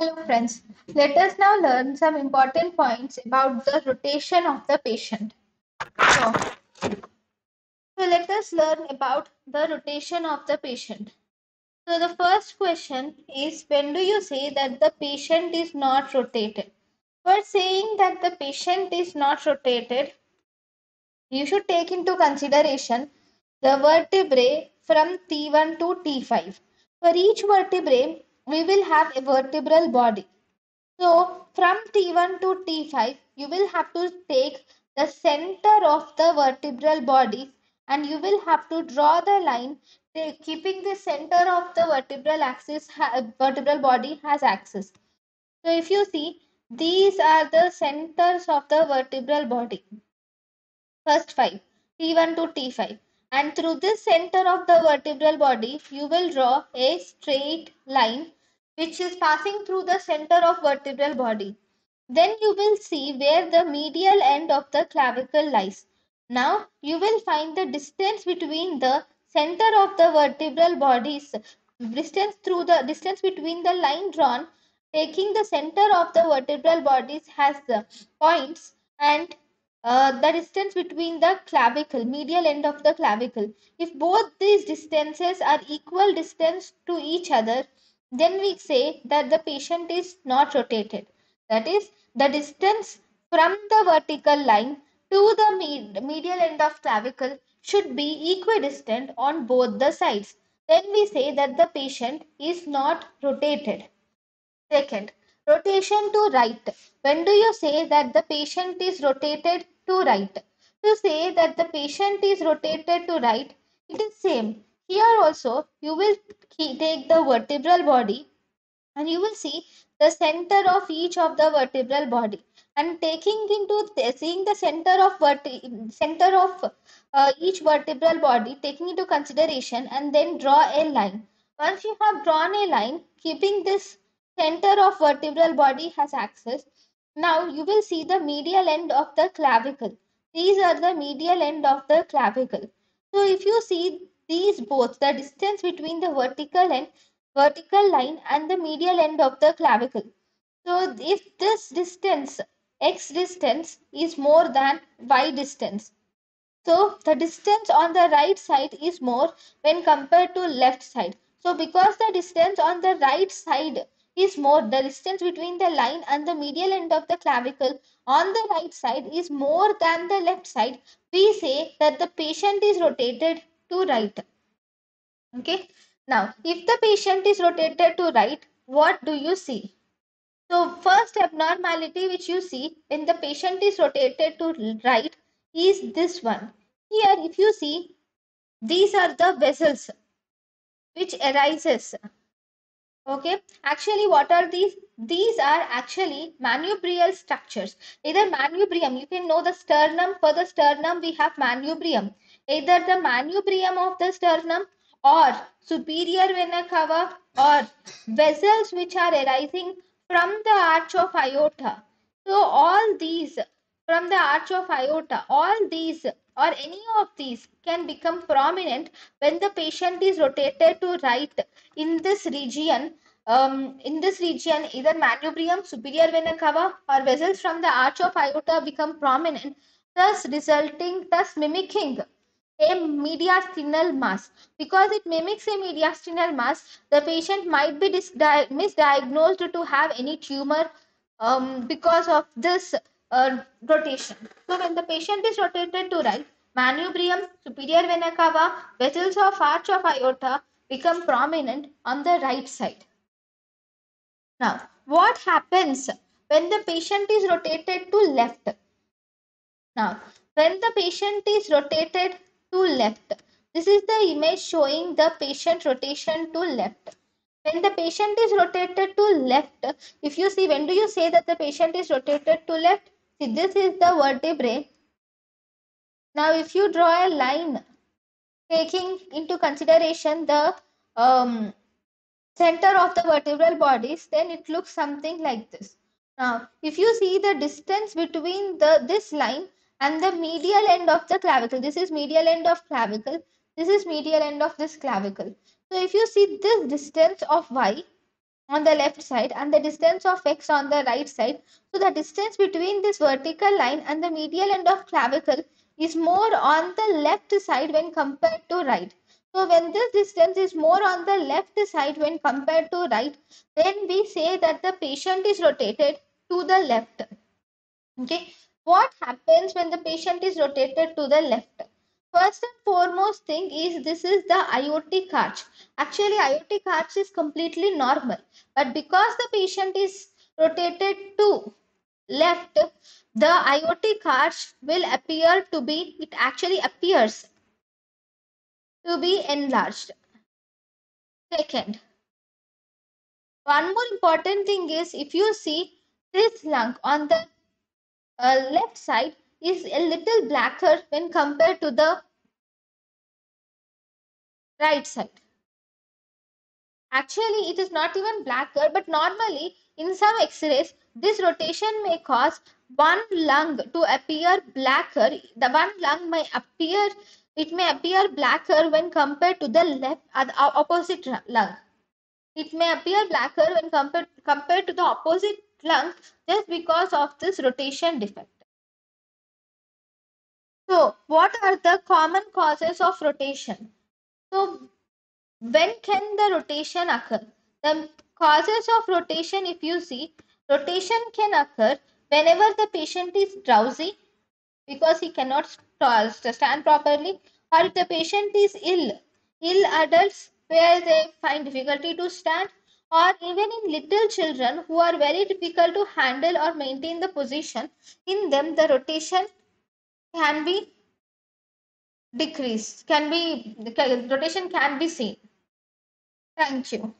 Hello friends, let us now learn some important points about the rotation of the patient. So, so let us learn about the rotation of the patient. So the first question is when do you say that the patient is not rotated? For saying that the patient is not rotated, you should take into consideration the vertebrae from T1 to T5. For each vertebrae, we will have a vertebral body. So from T1 to T5, you will have to take the center of the vertebral body and you will have to draw the line keeping the center of the vertebral axis vertebral body has axis. So if you see, these are the centers of the vertebral body. First five, T1 to T5 and through this center of the vertebral body, you will draw a straight line which is passing through the center of vertebral body. Then you will see where the medial end of the clavicle lies. Now you will find the distance between the center of the vertebral bodies distance through the distance between the line drawn taking the center of the vertebral bodies has the points and uh, the distance between the clavicle medial end of the clavicle if both these distances are equal distance to each other then we say that the patient is not rotated. That is, the distance from the vertical line to the med medial end of clavicle should be equidistant on both the sides. Then we say that the patient is not rotated. Second, rotation to right. When do you say that the patient is rotated to right? To say that the patient is rotated to right, it is same. Here also, you will take the vertebral body and you will see the center of each of the vertebral body. And taking into seeing the center of center of uh, each vertebral body taking into consideration and then draw a line. Once you have drawn a line keeping this center of vertebral body has axis now you will see the medial end of the clavicle. These are the medial end of the clavicle. So if you see these both the distance between the vertical and vertical line and the medial end of the clavicle. So if this distance x distance is more than y distance. So the distance on the right side is more when compared to left side. So because the distance on the right side is more, the distance between the line and the medial end of the clavicle on the right side is more than the left side, we say that the patient is rotated to right. Okay. Now, if the patient is rotated to right, what do you see? So, first abnormality which you see when the patient is rotated to right is this one. Here, if you see, these are the vessels which arises. Okay, actually what are these? These are actually manubrial structures. Either manubrium, you can know the sternum. For the sternum, we have manubrium either the manubrium of the sternum or superior vena cava or vessels which are arising from the arch of aorta. So all these from the arch of aorta, all these or any of these can become prominent when the patient is rotated to right in this region. Um, in this region, either manubrium, superior vena cava or vessels from the arch of aorta become prominent, thus resulting, thus mimicking a mediastinal mass. Because it mimics a mediastinal mass, the patient might be misdiagnosed to have any tumor um, because of this uh, rotation. So when the patient is rotated to right, manubrium, superior vena cava, vessels of arch of aorta become prominent on the right side. Now, what happens when the patient is rotated to left? Now, when the patient is rotated to left. This is the image showing the patient rotation to left. When the patient is rotated to left, if you see, when do you say that the patient is rotated to left? See, this is the vertebrae. Now, if you draw a line taking into consideration the um, center of the vertebral bodies, then it looks something like this. Now, if you see the distance between the this line and the medial end of the clavicle. This is medial end of clavicle. This is medial end of this clavicle. So if you see this distance of y on the left side and the distance of x on the right side. So the distance between this vertical line and the medial end of clavicle is more on the left side when compared to right. So when this distance is more on the left side when compared to right, then we say that the patient is rotated to the left. Okay. What happens when the patient is rotated to the left? First and foremost thing is this is the aortic arch. Actually aortic arch is completely normal. But because the patient is rotated to left, the aortic arch will appear to be, it actually appears to be enlarged. Second, one more important thing is if you see this lung on the left side is a little blacker when compared to the right side. Actually, it is not even blacker, but normally in some x-rays, this rotation may cause one lung to appear blacker. The one lung may appear, it may appear blacker when compared to the left, uh, opposite lung. It may appear blacker when compared, compared to the opposite lung just because of this rotation defect. So, what are the common causes of rotation? So, when can the rotation occur? The causes of rotation, if you see, rotation can occur whenever the patient is drowsy because he cannot stand properly or if the patient is ill. Ill adults where they find difficulty to stand or even in little children who are very difficult to handle or maintain the position, in them the rotation can be decreased, can be, the rotation can be seen. Thank you.